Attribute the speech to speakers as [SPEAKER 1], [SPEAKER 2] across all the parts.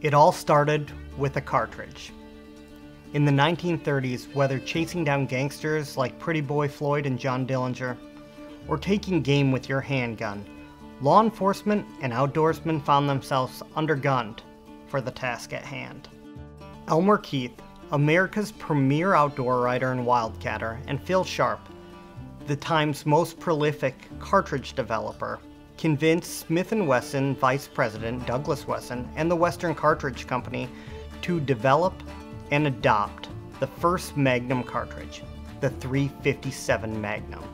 [SPEAKER 1] It all started with a cartridge. In the 1930s, whether chasing down gangsters like Pretty Boy Floyd and John Dillinger, or taking game with your handgun, law enforcement and outdoorsmen found themselves undergunned for the task at hand. Elmer Keith, America's premier outdoor writer and wildcatter, and Phil Sharpe, the time's most prolific cartridge developer, convinced Smith & Wesson Vice President Douglas Wesson and the Western Cartridge Company to develop and adopt the first Magnum cartridge, the 357 Magnum.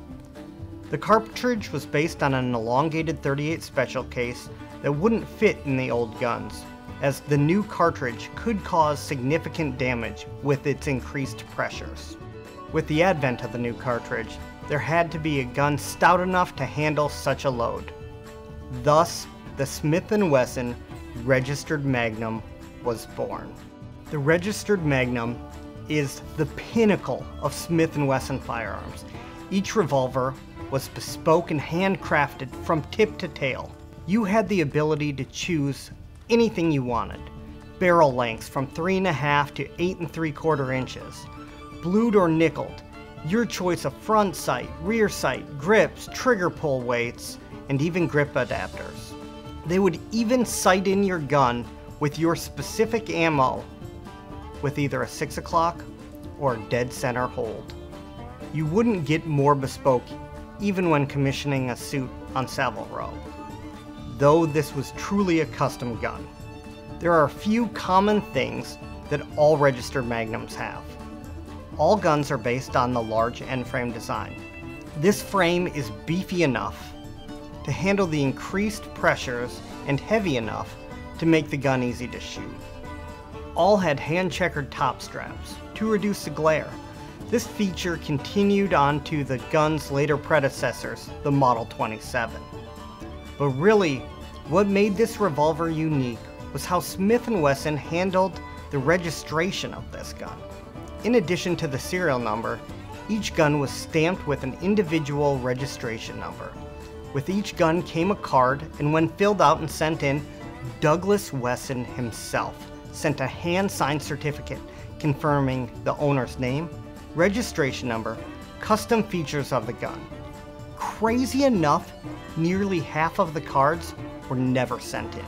[SPEAKER 1] The cartridge was based on an elongated 38 special case that wouldn't fit in the old guns, as the new cartridge could cause significant damage with its increased pressures. With the advent of the new cartridge, there had to be a gun stout enough to handle such a load. Thus, the Smith & Wesson registered Magnum was born. The registered Magnum is the pinnacle of Smith & Wesson firearms. Each revolver was bespoke and handcrafted from tip to tail. You had the ability to choose anything you wanted. Barrel lengths from 3.5 to 8 and 3 quarter inches. Blued or nickeled. Your choice of front sight, rear sight, grips, trigger pull weights, and even grip adapters. They would even sight in your gun with your specific ammo with either a 6 o'clock or a dead center hold. You wouldn't get more bespoke even when commissioning a suit on Savile Row, though this was truly a custom gun. There are a few common things that all registered Magnums have. All guns are based on the large N-frame design. This frame is beefy enough to handle the increased pressures and heavy enough to make the gun easy to shoot. All had hand-checkered top straps to reduce the glare. This feature continued on to the gun's later predecessors, the Model 27. But really, what made this revolver unique was how Smith & Wesson handled the registration of this gun. In addition to the serial number, each gun was stamped with an individual registration number. With each gun came a card, and when filled out and sent in, Douglas Wesson himself sent a hand-signed certificate confirming the owner's name, registration number, custom features of the gun. Crazy enough, nearly half of the cards were never sent in.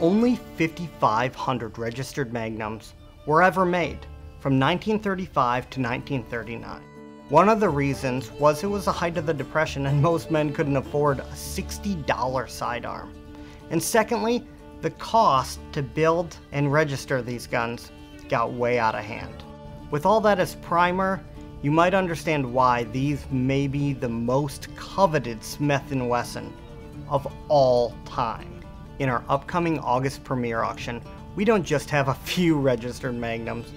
[SPEAKER 1] Only 5,500 registered Magnums were ever made from 1935 to 1939. One of the reasons was it was the height of the Depression and most men couldn't afford a $60 sidearm. And secondly, the cost to build and register these guns got way out of hand. With all that as primer, you might understand why these may be the most coveted Smith & Wesson of all time. In our upcoming August premiere auction, we don't just have a few registered Magnums,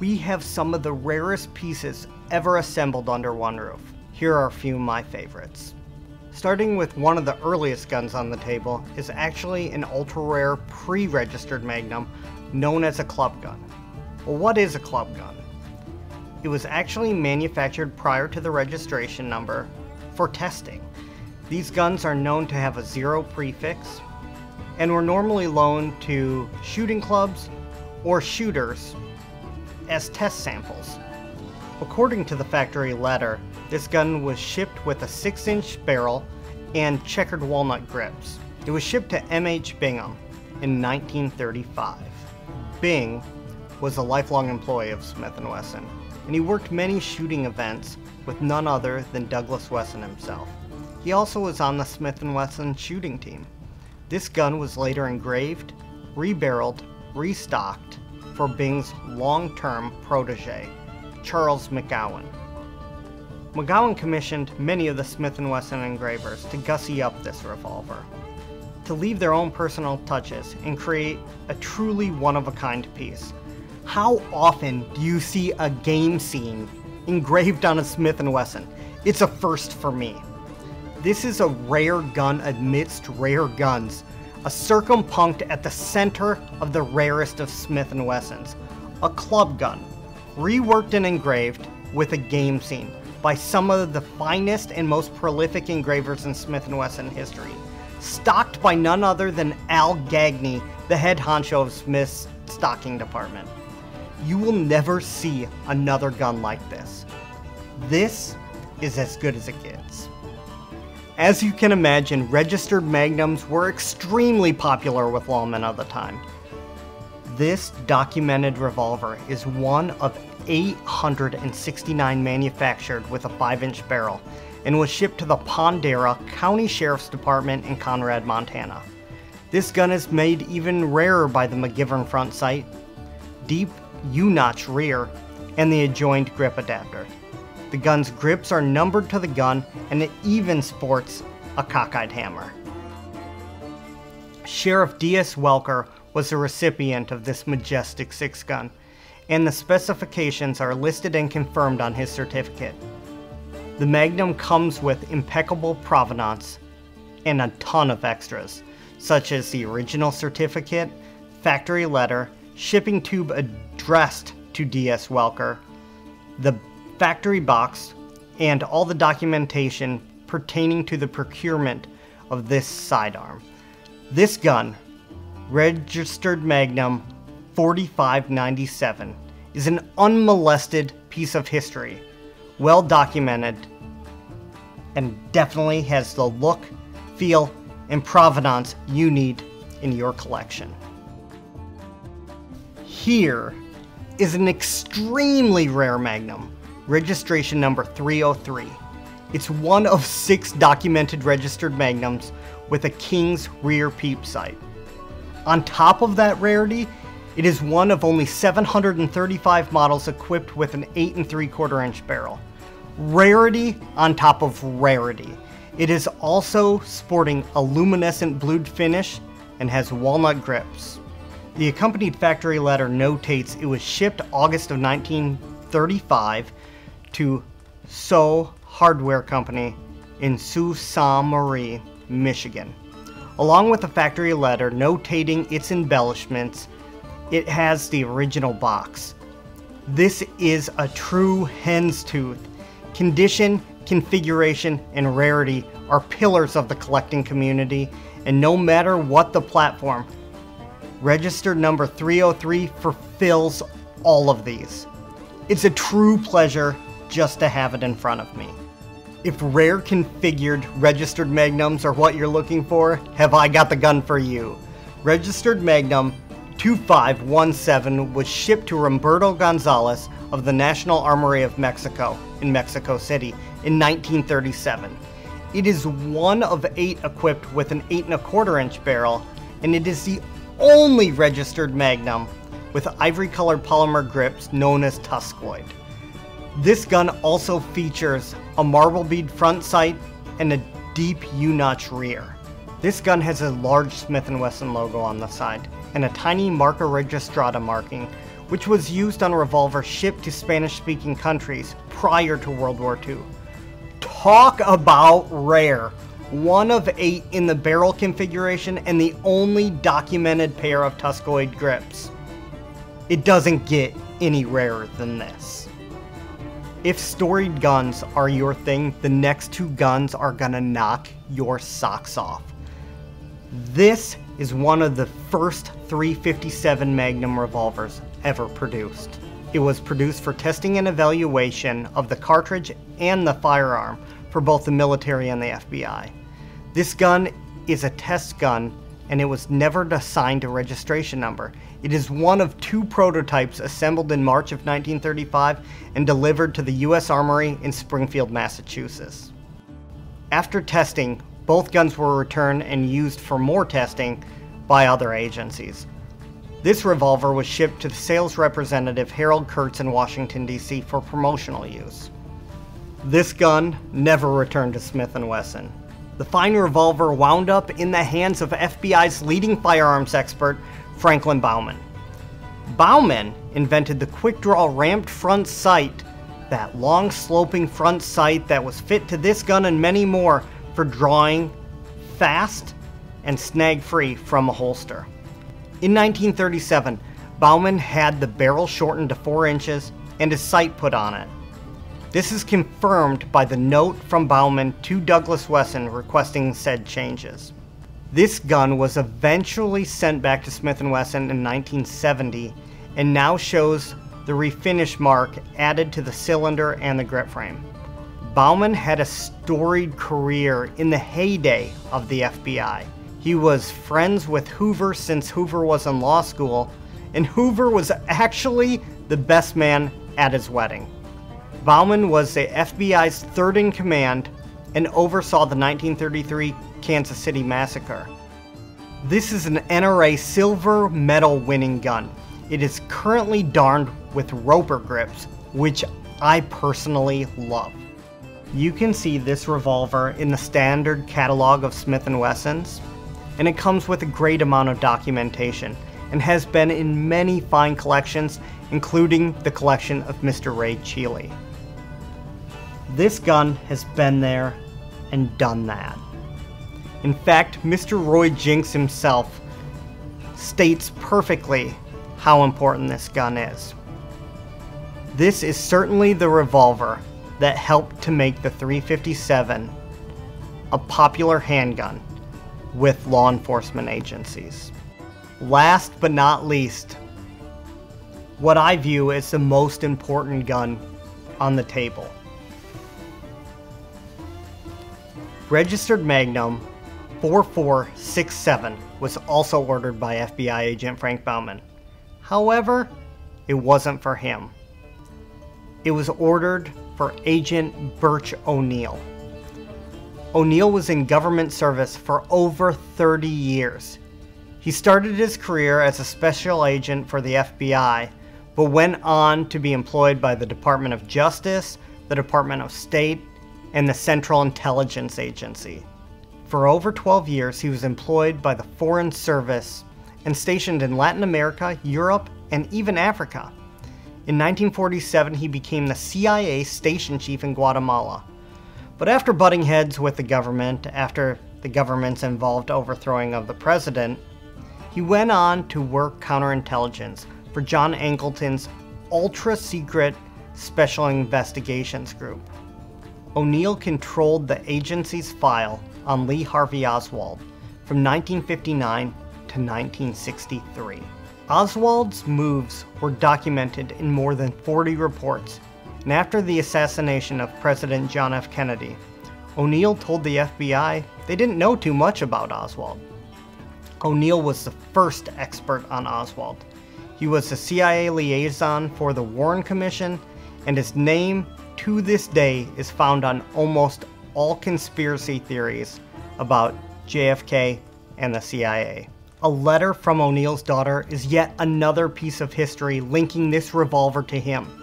[SPEAKER 1] we have some of the rarest pieces ever assembled under one roof. Here are a few of my favorites. Starting with one of the earliest guns on the table is actually an ultra-rare pre-registered Magnum known as a club gun. Well, what is a club gun? It was actually manufactured prior to the registration number for testing. These guns are known to have a zero prefix and were normally loaned to shooting clubs or shooters as test samples. According to the factory letter, this gun was shipped with a 6-inch barrel and checkered walnut grips. It was shipped to M.H. Bingham in 1935. Bing was a lifelong employee of Smith & Wesson, and he worked many shooting events with none other than Douglas Wesson himself. He also was on the Smith & Wesson shooting team. This gun was later engraved, rebarreled, restocked for Bing's long-term protege, Charles McGowan. McGowan commissioned many of the Smith & Wesson engravers to gussy up this revolver, to leave their own personal touches and create a truly one-of-a-kind piece. How often do you see a game scene engraved on a Smith & Wesson? It's a first for me. This is a rare gun amidst rare guns, a circumpunct at the center of the rarest of Smith & Wessons, a club gun reworked and engraved with a game scene by some of the finest and most prolific engravers in Smith & Wesson history. Stocked by none other than Al Gagne, the head honcho of Smith's stocking department. You will never see another gun like this. This is as good as it gets. As you can imagine, registered magnums were extremely popular with lawmen of the time. This documented revolver is one of 869 manufactured with a 5 inch barrel and was shipped to the Pondera County Sheriff's Department in Conrad, Montana. This gun is made even rarer by the McGivern front sight, deep U-notch rear, and the adjoined grip adapter. The gun's grips are numbered to the gun and it even sports a cockeyed hammer. Sheriff D.S. Welker was the recipient of this majestic six gun, and the specifications are listed and confirmed on his certificate. The Magnum comes with impeccable provenance and a ton of extras, such as the original certificate, factory letter, shipping tube addressed to DS Welker, the factory box, and all the documentation pertaining to the procurement of this sidearm. This gun, registered Magnum 4597, is an unmolested piece of history well documented, and definitely has the look, feel, and provenance you need in your collection. Here is an extremely rare Magnum, registration number 303. It's one of six documented registered Magnums with a King's rear peep sight. On top of that rarity, it is one of only 735 models equipped with an 8 and 3 quarter inch barrel rarity on top of rarity. It is also sporting a luminescent blued finish and has walnut grips. The accompanied factory letter notates it was shipped August of 1935 to Soo Hardware Company in Sault Ste. Marie, Michigan. Along with the factory letter notating its embellishments, it has the original box. This is a true hen's tooth Condition, configuration, and rarity are pillars of the collecting community, and no matter what the platform, registered number 303 fulfills all of these. It's a true pleasure just to have it in front of me. If rare configured registered magnums are what you're looking for, have I got the gun for you. Registered Magnum 2517 was shipped to Roberto Gonzalez of the National Armory of Mexico in Mexico City in 1937. It is one of eight equipped with an 8 and a quarter inch barrel, and it is the only registered Magnum with ivory colored polymer grips known as Tuskoid. This gun also features a marble bead front sight and a deep U-notch rear. This gun has a large Smith & Wesson logo on the side and a tiny Marca Registrada marking which was used on revolvers shipped to Spanish-speaking countries prior to World War II. Talk about rare. One of eight in the barrel configuration and the only documented pair of Tuskoid grips. It doesn't get any rarer than this. If storied guns are your thing, the next two guns are gonna knock your socks off. This is one of the first 357 Magnum revolvers ever produced. It was produced for testing and evaluation of the cartridge and the firearm for both the military and the FBI. This gun is a test gun and it was never assigned a registration number. It is one of two prototypes assembled in March of 1935 and delivered to the U.S. Armory in Springfield, Massachusetts. After testing, both guns were returned and used for more testing by other agencies. This revolver was shipped to the sales representative Harold Kurtz in Washington, D.C. for promotional use. This gun never returned to Smith & Wesson. The fine revolver wound up in the hands of FBI's leading firearms expert, Franklin Baughman. Baughman invented the quick-draw ramped front sight, that long sloping front sight that was fit to this gun and many more for drawing fast and snag-free from a holster. In 1937, Baughman had the barrel shortened to 4 inches and his sight put on it. This is confirmed by the note from Baughman to Douglas Wesson requesting said changes. This gun was eventually sent back to Smith & Wesson in 1970 and now shows the refinish mark added to the cylinder and the grip frame. Baughman had a storied career in the heyday of the FBI. He was friends with Hoover since Hoover was in law school, and Hoover was actually the best man at his wedding. Baughman was the FBI's third in command and oversaw the 1933 Kansas City Massacre. This is an NRA silver medal winning gun. It is currently darned with roper grips, which I personally love. You can see this revolver in the standard catalog of Smith & Wessons, and it comes with a great amount of documentation and has been in many fine collections, including the collection of Mr. Ray Cheeley. This gun has been there and done that. In fact, Mr. Roy Jinks himself states perfectly how important this gun is. This is certainly the revolver that helped to make the 357 a popular handgun with law enforcement agencies. Last but not least, what I view as the most important gun on the table. Registered Magnum 4467 was also ordered by FBI agent Frank Baughman. However, it wasn't for him. It was ordered for Agent Birch O'Neal. O'Neal was in government service for over 30 years. He started his career as a special agent for the FBI, but went on to be employed by the Department of Justice, the Department of State, and the Central Intelligence Agency. For over 12 years, he was employed by the Foreign Service and stationed in Latin America, Europe, and even Africa. In 1947, he became the CIA station chief in Guatemala. But after butting heads with the government, after the government's involved overthrowing of the president, he went on to work counterintelligence for John Angleton's ultra secret Special Investigations Group. O'Neal controlled the agency's file on Lee Harvey Oswald from 1959 to 1963. Oswald's moves were documented in more than 40 reports, and after the assassination of President John F. Kennedy, O'Neal told the FBI they didn't know too much about Oswald. O'Neal was the first expert on Oswald. He was the CIA liaison for the Warren Commission, and his name to this day is found on almost all conspiracy theories about JFK and the CIA. A letter from O'Neal's daughter is yet another piece of history linking this revolver to him.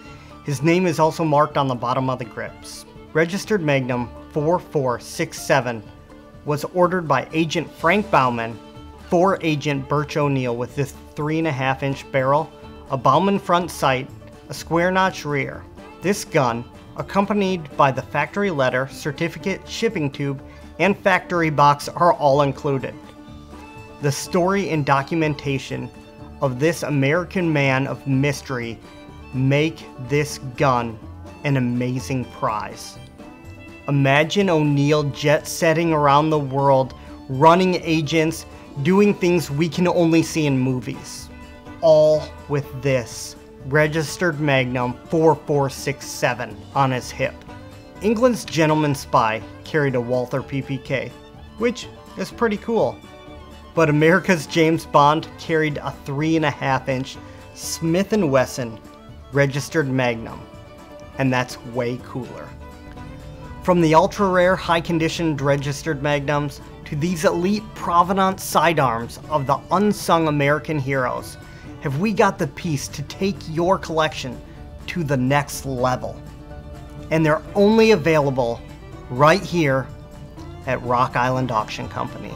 [SPEAKER 1] His name is also marked on the bottom of the grips. Registered Magnum 4467 was ordered by Agent Frank Baughman for Agent Birch O'Neal with this 3.5 inch barrel, a Baughman front sight, a square notch rear. This gun, accompanied by the factory letter, certificate, shipping tube, and factory box, are all included. The story and documentation of this American man of mystery make this gun an amazing prize. Imagine O'Neal jet setting around the world, running agents, doing things we can only see in movies. All with this registered Magnum 4467 on his hip. England's gentleman spy carried a Walther PPK, which is pretty cool but America's James Bond carried a 3.5 inch Smith & Wesson registered Magnum, and that's way cooler. From the ultra rare high conditioned registered Magnums to these elite provenance sidearms of the unsung American heroes, have we got the piece to take your collection to the next level. And they're only available right here at Rock Island Auction Company.